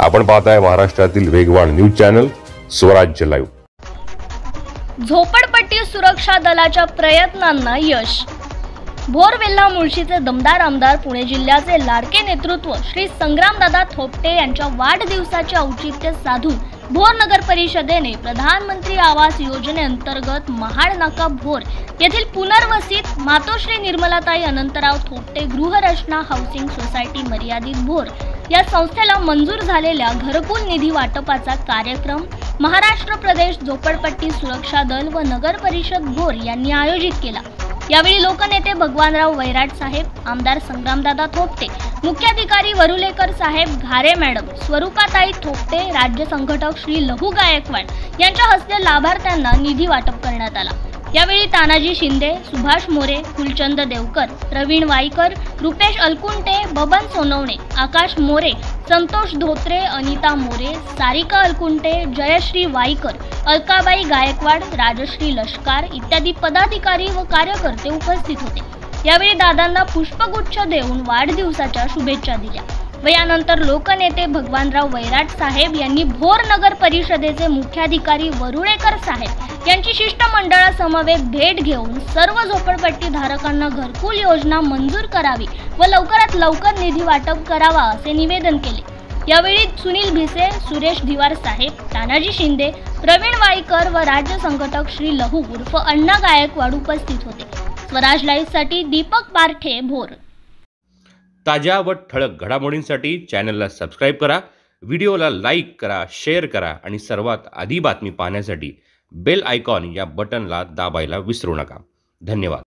आपण पाहताय महाराष्ट्रातील वेगवान न्यूज चॅनल स्वराज्य लाईव्ह. झोपडपट्टी सुरक्षा दलाच्या प्रयत्नांना यश. भोरवेल्ला मुळशीचे दमदार आमदार पुणे जिल्ह्याचे लाडके नेतृत्व श्री संग्रामदादा थोपटे यांच्या वाढदिवसाचे औचित्य साधून भोर नगर परिषदेने प्रधानमंत्री आवास योजनेअंतर्गत महाड नाका भोर येथील पुनर्वसित मातोश्री निर्मलाताई अनंतराव थोपटे गृहरचना हाऊसिंग सोसायटी मर्यादित भोर या संस्थेला मंजूर झालेल्या घरकुल निधी वाटपाचा कार्यक्रम महाराष्ट्र प्रदेश झोपडपट्टी सुरक्षा दल व नगर परिषद भोर यांनी आयोजित केला. यावेळी लोकनेते भगवानराव वैराट साहेब आमदार संग्रामदादा थोपटे मुख्याधिकारी वरुलेकर साहेब घारे मॅडम स्वरूपाताई थोपटे राज्य संघटक श्री लहू गायकवाड यांच्या हस्ते लाभार्थ्यांना निधी वाटप करण्यात आला. यावेळी तानाजी शिंदे सुभाष मोरे फुलचंद देवकर प्रवीण वाईकर रुपेश अलकुंटे बबन सोनवणे आकाश मोरे संतोष धोत्रे अनिता मोरे सारिका अलकुंटे जयश्री वाईकर अलकाबाई गायकवाड राजश्री लष्कार इत्यादी पदाधिकारी व कार्यकर्ते उपस्थित होते. यावेळी दादांना पुष्पगुच्छ देऊन वाढदिवसाच्या शुभेच्छा दिल्या. व यानंतर लोकनेते भगवानराव वैराट साहेब यांनी भोर नगर परिषदेचे मुख्याधिकारी वरुळेकर साहेब यांची शिष्टमंडळासमवेत भेट घेऊन सर्व झोपडपट्टी धारकांना घरकुल योजना मंजूर करावी व लवकरात लवकर निधी वाटप करावा असे निवेदन केले. यावेळी सुनील भिसे सुरेश दिवार साहेब तानाजी शिंदे प्रवीण वाईकर व राज्य संघटक श्री लहू उर्फ अण्णा गायकवाड उपस्थित होते. स्वराज लाईव्हसाठी दीपक पारठे भोर. ताज्या व ठळक घडामोडींसाठी चॅनलला सबस्क्राईब करा व्हिडिओला लाईक करा शेअर करा आणि सर्वात आधी बातमी पाहण्यासाठी बेल आयकॉन या बटनला दाबायला विसरू नका. धन्यवाद.